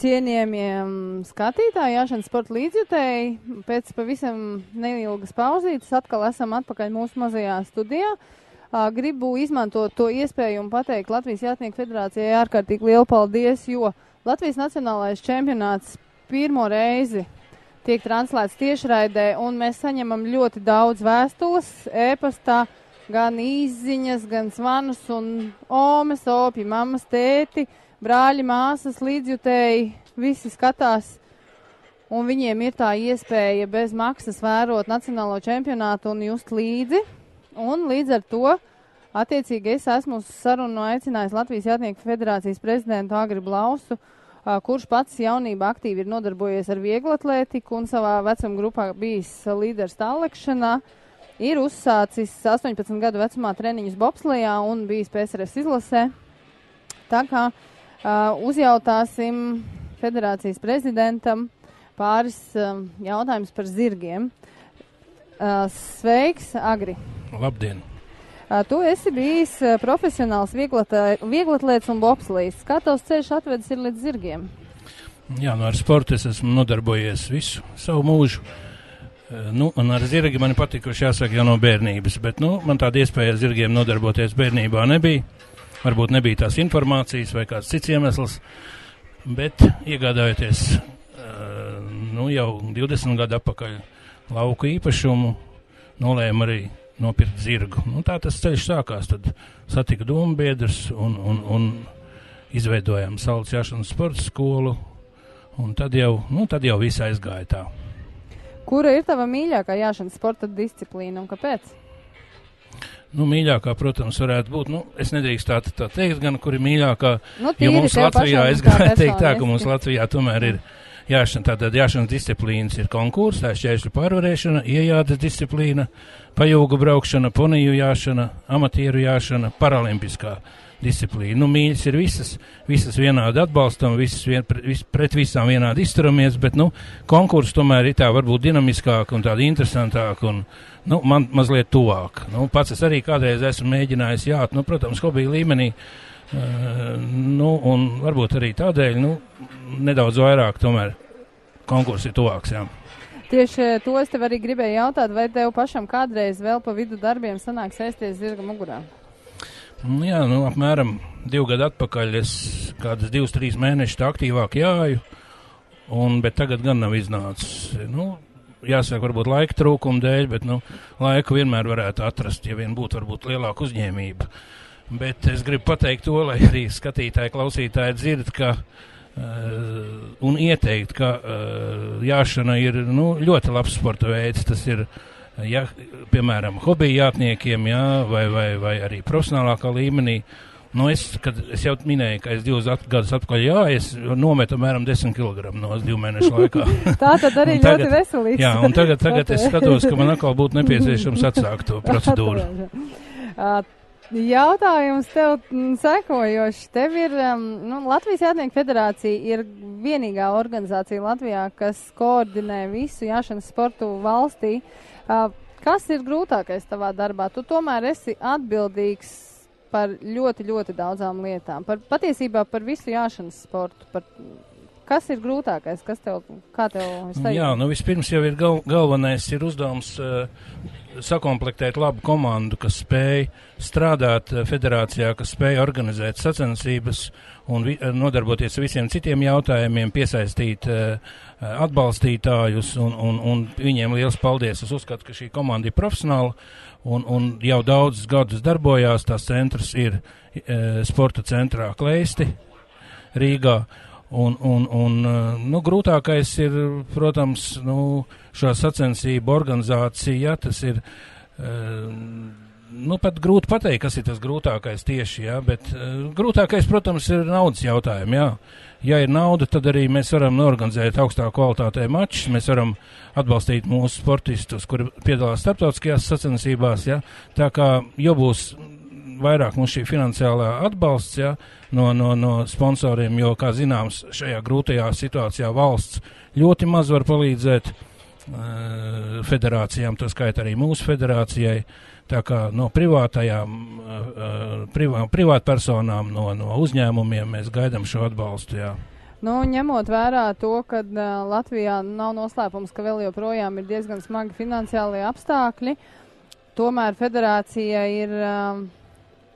Cienījamiem skatītāji, Jāšanas sporta līdzjutēji, pēc pavisam neilgas pauzītes atkal esam atpakaļ mūsu mazajā studijā. Gribu izmantot to iespēju un pateikt Latvijas Jātnieku federācijai ārkārtīgi lielu paldies, jo Latvijas Nacionālais čempionāts pirmo reizi tiek translēts tiešraidē, un mēs saņemam ļoti daudz vēstules, ēpastā, gan īziņas, gan zvanus, un omes, opi, mammas, tēti, brāļi, māsas, līdzjutēji, visi skatās, un viņiem ir tā iespēja bez maksas vērot nacionālo čempionātu un just līdzi, un līdz ar to Attiecīgi es esmu uz sarunu aicinājis Latvijas Jātnieku federācijas prezidentu Agri Blausu, kurš pats jaunībā aktīvi ir nodarbojies ar vieglatlētiku un savā vecuma grupā bijis līderis tālekšanā. Ir uzsācis 18 gadu vecumā treniņus bobslijā un bijis PSRS izlasē. Tā kā uh, uzjautāsim federācijas prezidentam pāris uh, jautājumus par zirgiem. Uh, sveiks, Agri! Labdien! Tu esi bijis profesionāls vieglatlēts un bobslīs. Kā tavs ceļš atvedis ir līdz zirgiem? Jā, nu ar sportu es esmu nodarbojies visu savu mūžu. Nu, un ar zirgi man patikuši jāsaka jau no bērnības, bet nu, man tāda iespēja ar zirgiem nodarboties bērnībā nebija. Varbūt nebija tās informācijas vai kāds cits iemesls, bet iegādājoties nu, jau 20 gadu atpakaļ lauku īpašumu, nolēmu arī nopirkt zirgu. Nu, tā tas ceļš sākās. Tad satika domu biedrs un, un, un izveidojām Saules Jāšanas sporta skolu. Un tad jau, nu, tad jau viss aizgāja tā. Kura ir tava mīļākā jāšanas sporta disciplīna un kāpēc? Nu, mīļākā, protams, varētu būt. Nu, es nedrīkstu tā, tā teikt, gan kur ir mīļākā. Nu, jo mums Latvijā, es gribēju teikt tā, ka mums Latvijā tomēr ir jāšana, tātad jāšanas disciplīnas ir konkurss, tā šķēršļu pārvarēšana, iejādes disciplīna, pajūgu braukšana, poniju jāšana, amatieru jāšana, paralimpiskā disciplīna. Nu, mīļas ir visas, visas vienādi atbalstam, visas vien, vis, pret visām vienādi izturamies, bet, nu, konkurss tomēr ir tā varbūt dinamiskāk un tāda interesantāk un, nu, man mazliet tuvāk. Nu, pats es arī kādreiz esmu mēģinājis jāt, nu, protams, hobija līmenī. Uh, nu, un varbūt arī tādēļ, nu, nedaudz vairāk tomēr konkurss ir tuvāks. Jā. Tieši to es tev arī gribēju jautāt, vai tev pašam kādreiz vēl pa vidu darbiem sanāk sēsties zirga mugurā? Nu, jā, nu, apmēram divu gadu atpakaļ es kādas divas, trīs mēnešus aktīvāk jāju, un, bet tagad gan nav iznācis. Nu, jāsaka, varbūt laika trūkuma dēļ, bet nu, laiku vienmēr varētu atrast, ja vien būtu varbūt lielāka uzņēmība. Bet es gribu pateikt to, lai arī skatītāji, klausītāji dzird, ka uh, Uh, un ieteikt, ka uh, jāšana ir nu, ļoti labs sporta veids. Tas ir, ja, piemēram, hobija jātniekiem, jā, vai, vai, vai arī profesionālākā līmenī. Nu, es, kad es jau minēju, ka es divus at, gadus atpakaļ gāju, es nometu apmēram 10 kg no divu mēnešu laikā. Tā tad arī tagad, ļoti veselīgs. Jā, un tagad, tagad es skatos, ka man atkal būtu nepieciešams atsākt to procedūru. Jautājums tev sekojošs. Tev ir um, nu, Latvijas Jātnieku federācija ir vienīgā organizācija Latvijā, kas koordinē visu jāšanas sportu valstī. Uh, kas ir grūtākais tavā darbā? Tu tomēr esi atbildīgs par ļoti, ļoti daudzām lietām. Par, patiesībā par visu jāšanas sportu. Par, kas ir grūtākais? Kas tev, kā tev ir sajūta? Jā, nu vispirms jau ir gal, galvenais ir uzdevums uh, sakomplektēt labu komandu, kas spēj strādāt eh, federācijā, kas spēj organizēt sacensības un vi, eh, nodarboties ar visiem citiem jautājumiem, piesaistīt uh, atbalstītājus, un, un, un viņiem liels paldies. Es uzskatu, ka šī komanda ir profesionāla un, un jau daudzus gadus darbojās. Tās centrs ir uh, sporta centrā Kleisti Rīgā. Un, un, un nu, grūtākais ir, protams, nu, šo sacensību organizācija. Ja, tas ir nu, pat grūti pateikt, kas ir tas grūtākais tieši. Ja, bet grūtākais, protams, ir naudas jautājums. Ja. ja ir nauda, tad arī mēs varam norganizēt augstā kvalitātē mačus. Mēs varam atbalstīt mūsu sportistus, kuri piedalās starptautiskajās sacensībās. Ja. Tā kā jau būs vairāk mums šī finansiālā atbalsts ja, no, no, no sponsoriem, jo, kā zināms, šajā grūtajā situācijā valsts ļoti maz var palīdzēt uh, federācijām, to skaitā arī mūsu federācijai. Tā kā no privātajām, uh, privā, privātpersonām, no, no uzņēmumiem mēs gaidām šo atbalstu. Jā. Nu, ņemot vērā to, ka uh, Latvijā nav noslēpums, ka vēl joprojām ir diezgan smagi finansiālie apstākļi, tomēr federācija ir uh,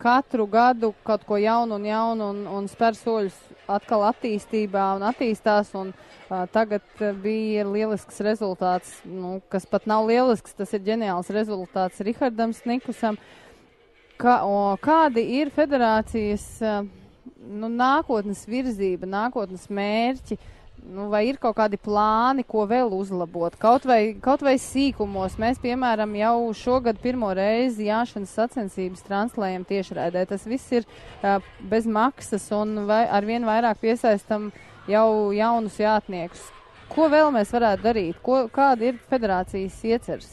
katru gadu kaut ko jaunu un jaunu un, un spēr soļus atkal attīstībā un attīstās. Un, uh, tagad uh, bija lielisks rezultāts, nu, kas pat nav lielisks, tas ir ģeniāls rezultāts Rihardam Snikusam. Kā, o, kādi ir federācijas uh, nu, nākotnes virzība, nākotnes mērķi? Nu, vai ir kaut kādi plāni, ko vēl uzlabot? Kaut vai, kaut vai sīkumos. Mēs, piemēram, jau šogad pirmo reizi jāšanas sacensības translējam tiešraidē. Tas viss ir uh, bez maksas un vai, arvien vairāk piesaistam jau jaunus jātniekus. Ko vēl mēs varētu darīt? Ko, kāda ir federācijas ieceres?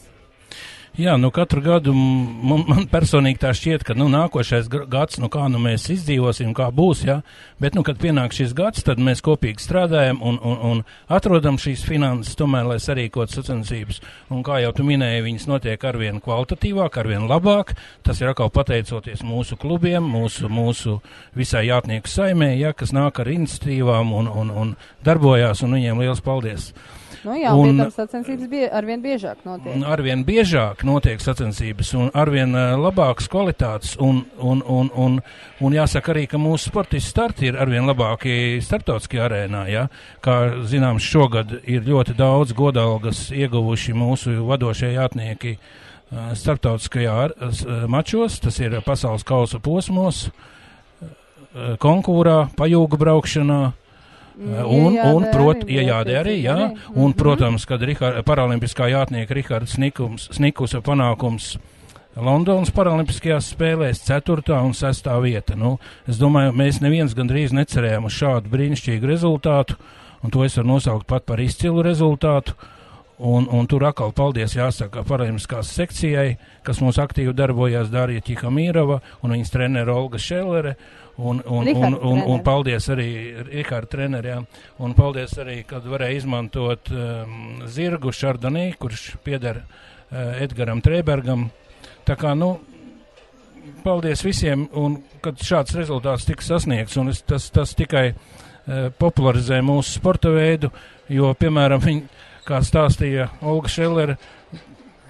Jā, nu katru gadu man, man personīgi tā šķiet, ka nu, nākošais gads, nu kā nu mēs izdzīvosim, kā būs, jā, bet nu, kad pienāk šis gads, tad mēs kopīgi strādājam un, un, un atrodam šīs finanses, tomēr, lai sarīkot sacensības. Un kā jau tu minēji, viņas notiek arvien kvalitatīvāk, arvien labāk. Tas ir atkal pateicoties mūsu klubiem, mūsu, mūsu visai jātnieku saimē, ja, kas nāk ar iniciatīvām un, un, un darbojās, un viņiem liels paldies! Nu, jā, un, sacensības bie, arvien biežāk notiek. Arvien biežāk notiek sacensības un arvien uh, labākas kvalitātes. Un, un, un, un, un jāsaka arī, ka mūsu sportisti starti ir arvien labāki starptautiskajā arēnā. Ja? Kā zināms, šogad ir ļoti daudz godalgas ieguvuši mūsu vadošie jātnieki uh, starptautiskajā uh, mačos. Tas ir pasaules kausa posmos, uh, konkūrā, pajūga braukšanā. Un, un prot, iejādē arī, jā, arī. un, mhm. protams, kad Rihard, paralimpiskā jātnieka Rihards Snikums, Snikusa panākums Londonas paralimpiskajās spēlēs 4. un 6. vieta. Nu, es domāju, mēs neviens gandrīz necerējām uz šādu brīnišķīgu rezultātu, un to es varu nosaukt pat par izcilu rezultātu. Un, un tur atkal paldies jāsaka paralimpiskās sekcijai, kas mums aktīvi darbojās Dārija Čikamīrova un viņas trenere Olga Šellere. Un, un, un, un, un paldies arī Rikārda treneriem. Un paldies arī, kad varēja izmantot um, zirgu Šardonī, kurš pieder uh, Edgaram Trebergam. Tā kā, nu, paldies visiem, un kad šāds rezultāts tika sasniegts, un es, tas, tas tikai uh, popularizē mūsu sporta veidu, jo, piemēram, viņi, kā stāstīja Olga Šellere,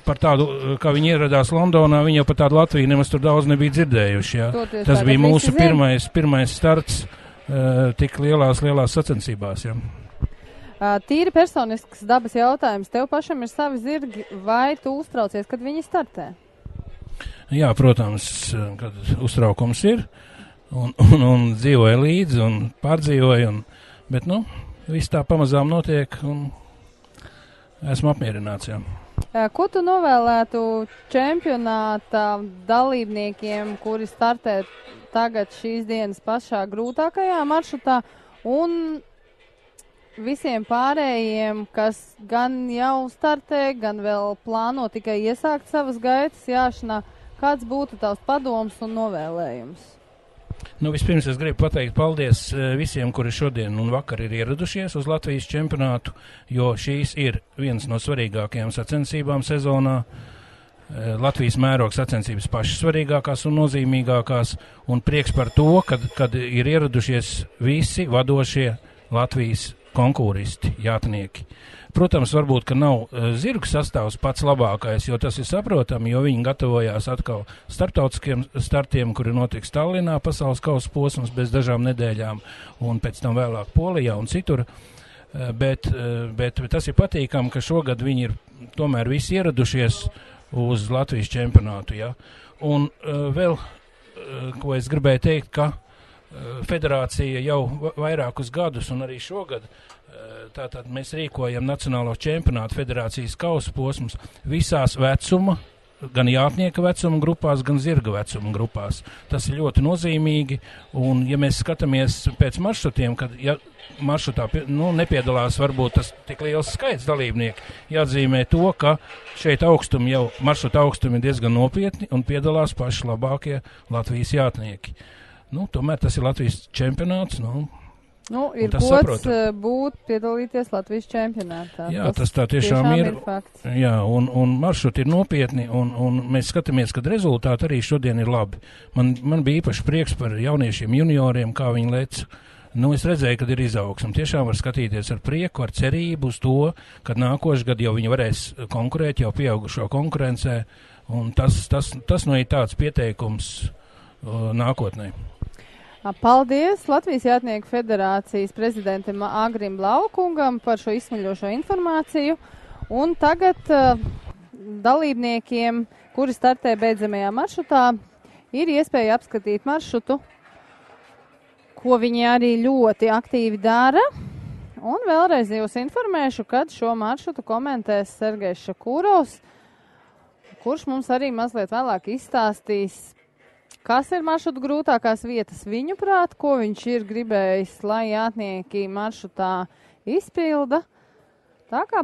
par tādu, kā viņi ieradās Londonā, viņi jau par tādu Latviju nemaz tur daudz nebija dzirdējuši. Jā. Toties Tas bija mūsu pirmais, pirmais starts uh, tik lielās, lielās sacensībās. Jā. Uh, tīri personisks dabas jautājums. Tev pašam ir savi zirgi, vai tu uztraucies, kad viņi startē? Jā, protams, kad uztraukums ir un, un, un dzīvoja līdzi un pārdzīvoja, un, bet, nu, viss tā pamazām notiek un esmu apmierināts. Jā. Ko tu novēlētu čempionāta dalībniekiem, kuri startē tagad šīs dienas pašā grūtākajā maršrutā, un visiem pārējiem, kas gan jau startē, gan vēl plāno tikai iesākt savas gaitas jāšanā, kāds būtu tavs padoms un novēlējums? Nu, vispirms es gribu pateikt paldies eh, visiem, kuri šodien un vakar ir ieradušies uz Latvijas čempionātu, jo šīs ir viens no svarīgākajām sacensībām sezonā. Eh, Latvijas mēroga sacensības pašas svarīgākās un nozīmīgākās, un prieks par to, kad, kad ir ieradušies visi vadošie Latvijas konkūristi, jātnieki. Protams, varbūt, ka nav uh, zirgu sastāvs pats labākais, jo tas ir saprotami, jo viņi gatavojās atkal starptautiskiem startiem, kuri notiks Tallinā, pasaules kausa posms bez dažām nedēļām, un pēc tam vēlāk Polijā un citur. Uh, bet, uh, bet, tas ir patīkami, ka šogad viņi ir tomēr visi ieradušies uz Latvijas čempionātu. Ja? Un vēl, ko es gribēju teikt, ka federācija jau vairākus gadus un arī šogad uh, Tātad mēs rīkojam Nacionālo čempionātu federācijas kausa posmus visās vecuma, gan jātnieka vecuma grupās, gan zirga vecuma grupās. Tas ir ļoti nozīmīgi. Un, ja mēs skatāmies pēc maršrutiem, kad ja maršrutā nu, nepiedalās varbūt tas tik liels skaits dalībnieku, jāatzīmē to, ka šeit augstumi jau maršruta augstumi ir diezgan nopietni un piedalās paši labākie Latvijas jātnieki. Nu, tomēr tas ir Latvijas čempionāts. Nu, Nu, ir gods saprotam. Eh, būt, piedalīties Latvijas čempionātā. Jā, tas, tas tā tiešām, tiešām ir. ir fakts. jā, un, un maršruti ir nopietni, un, un mēs skatāmies, ka rezultāti arī šodien ir labi. Man, man bija īpaši prieks par jauniešiem junioriem, kā viņi lec Nu, es redzēju, ka ir izaugsme. Tiešām var skatīties ar prieku, ar cerību uz to, ka nākošais gads jau viņi varēs konkurēt jau pieaugušo konkurencē. Tas, tas, tas nu ir tāds pieteikums uh, nākotnē. Paldies Latvijas Jātnieku federācijas prezidentam Agrim Blaukungam par šo izsmeļošo informāciju. Un tagad uh, dalībniekiem, kuri startē beidzamajā maršrutā, ir iespēja apskatīt maršrutu, ko viņi arī ļoti aktīvi dara. Un vēlreiz jūs informēšu, kad šo maršrutu komentēs Sergejs Šakūros, kurš mums arī mazliet vēlāk izstāstīs Kas ir maršruta grūtākās vietas viņu prāt, ko viņš ir gribējis, lai jātnieki maršrutā izpilda? Tā kā